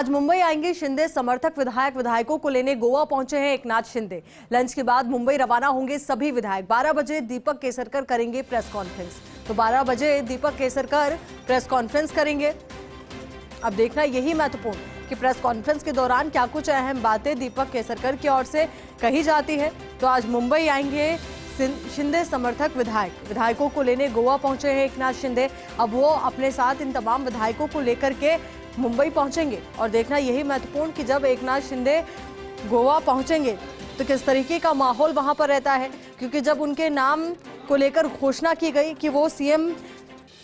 आज मुंबई आएँगे शिंदे। समर्थक विधायक विधायकों को लेने गोवा पहुँचे हैं एकनाथ शिंदे। लंच के बाद मुंबई रवाना होंगे सभी विधायक। 12 बजे दीपक केसरकर करेंगे प्रेस कॉन्फ्रेंस। तो 12 बजे दीपक केसरकर प्रेस कॉन्फ्रेंस करेंगे। अब देखना यही महत्वपूर्ण कि प्रेस कॉन्फ्रेंस के दौरान क्या कुछ अहम बातें दीपक केसरकर की ओर से कही जाती है। तो आज मुंबई आएँगे शिंदे समर्थक विधायक। विधायकों को लेने गोवा पहुँचे हैं एकनाथ शिंदे। अब वो अपने साथ इन तमाम विधायकों को लेकर के मुंबई पहुँचेंगे और देखना यही महत्वपूर्ण कि जब एकनाथ शिंदे गोवा पहुँचेंगे तो किस तरीके का माहौल वहाँ पर रहता है? क्योंकि जब उनके नाम को लेकर घोषणा की गई कि वो सीएम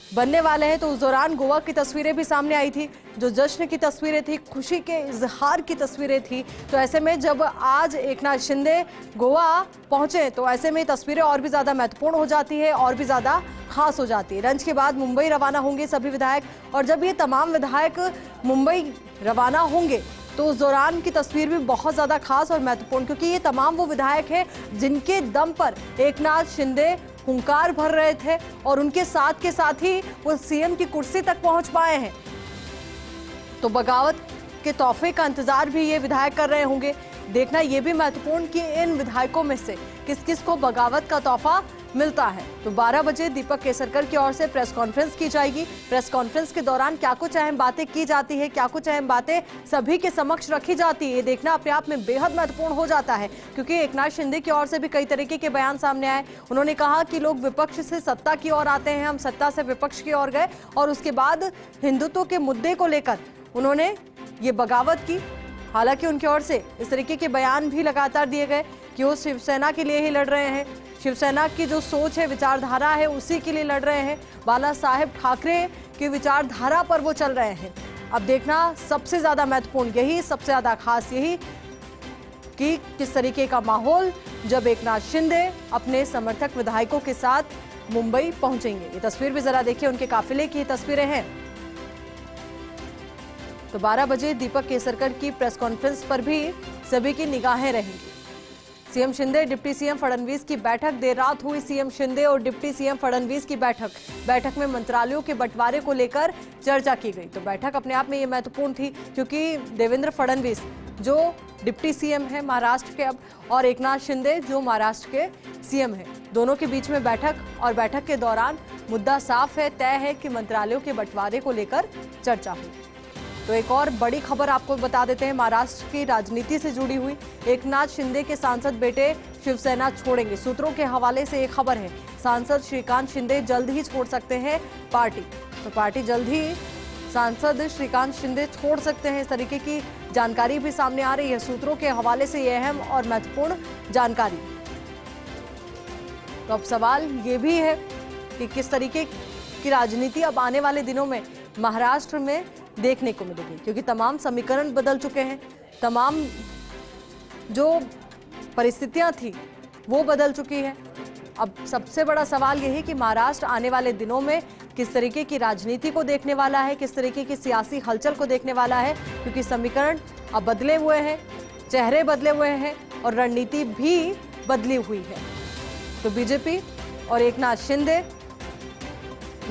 बनने वाले हैं तो उस दौरान गोवा की तस्वीरें भी सामने आई थी, जो जश्न की तस्वीरें थी, खुशी के इजहार की तस्वीरें थी। तो ऐसे में जब आज एकनाथ शिंदे गोवा पहुँचे तो ऐसे में तस्वीरें और भी ज़्यादा महत्वपूर्ण हो जाती है और भी ज़्यादा खास हो जाती है। लंच के बाद मुंबई रवाना होंगे सभी विधायक, और जब ये तमाम विधायक मुंबई रवाना होंगे तो उस दौरान की तस्वीर भी बहुत ज़्यादा खास और महत्वपूर्ण, क्योंकि ये तमाम वो विधायक हैं जिनके दम पर एकनाथ शिंदे हुंकार भर रहे थे और उनके साथ के साथ ही वो सीएम की कुर्सी तक पहुँच पाए हैं। तो बगावत के तोहफे का इंतज़ार भी ये विधायक कर रहे होंगे। देखना यह भी महत्वपूर्ण कि इन विधायकों में से किस किस को बगावत का तोहफा मिलता है। तो 12 बजे दीपक केसरकर की ओर से प्रेस कॉन्फ्रेंस की जाएगी। प्रेस कॉन्फ्रेंस के दौरान क्या कुछ अहम बातें की जाती है, क्या कुछ अहम बातें सभी के समक्ष रखी जाती है, ये देखना अपने आप में बेहद महत्वपूर्ण हो जाता है। क्योंकि एकनाथ शिंदे की ओर से भी कई तरीके के बयान सामने आए। उन्होंने कहा कि लोग विपक्ष से सत्ता की ओर आते हैं, हम सत्ता से विपक्ष की ओर गए और उसके बाद हिंदुत्व के मुद्दे को लेकर उन्होंने ये बगावत की। हालाँकि उनकी ओर से इस तरीके के बयान भी लगातार दिए गए। कि वो शिवसेना के लिए ही लड़ रहे हैं? शिवसेना की जो सोच है, विचारधारा है, उसी के लिए लड़ रहे हैं। बाला साहेब ठाकरे की विचारधारा पर वो चल रहे हैं। अब देखना सबसे ज़्यादा महत्वपूर्ण यही, सबसे ज़्यादा खास यही कि किस तरीके का माहौल जब एकनाथ शिंदे अपने समर्थक विधायकों के साथ मुंबई पहुँचेंगे। ये तस्वीर भी जरा देखिए, उनके काफिले की तस्वीरें हैं। तो 12 बजे दीपक केसरकर की प्रेस कॉन्फ्रेंस पर भी सभी की निगाहें रहेंगी। CM Shinde, deputy CM Fadnavis की बैठक। देर रात हुई सीएम शिंदे और डिप्टी सीएम फडणवीस की बैठक। बैठक में मंत्रालयों के बंटवारे को लेकर चर्चा की गई। तो बैठक अपने आप में ये महत्वपूर्ण थी, क्योंकि देवेंद्र फडणवीस, जो डिप्टी सीएम है महाराष्ट्र के अब, और एकनाथ शिंदे, जो महाराष्ट्र के सीएम है। दोनों के बीच में बैठक, और बैठक के दौरान मुद्दा साफ़ है, तय है कि मंत्रालयों के बंटवारे को लेकर चर्चा हुई तो एक और बड़ी खबर आपको बता देते हैं। महाराष्ट्र की राजनीति से जुड़ी हुई एकनाथ शिंदे के सांसद बेटे शिवसेना छोड़ेंगे। सूत्रों के हवाले से एक खबर है, सांसद श्रीकांत शिंदे जल्द ही छोड़ सकते हैं पार्टी। तो पार्टी जल्द ही सांसद श्रीकांत शिंदे छोड़ सकते हैं। इस तरीके की जानकारी भी सामने आ रही है। सूत्रों के हवाले से यह अहम और महत्वपूर्ण जानकारी। तो अब सवाल ये भी है कि किस तरीके की राजनीति अब आने वाले दिनों में महाराष्ट्र में देखने को मिलेगी, क्योंकि तमाम समीकरण बदल चुके हैं। तमाम जो परिस्थितियाँ थी, वो बदल चुकी है। अब सबसे बड़ा सवाल यही कि महाराष्ट्र आने वाले दिनों में किस तरीके की राजनीति को देखने वाला है, किस तरीके की सियासी हलचल को देखने वाला है, क्योंकि समीकरण अब बदले हुए हैं, चेहरे बदले हुए हैं और रणनीति भी बदली हुई है। तो बीजेपी और एकनाथ शिंदे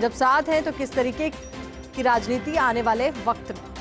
जब साथ हैं तो किस तरीके की राजनीति आने वाले वक्त में।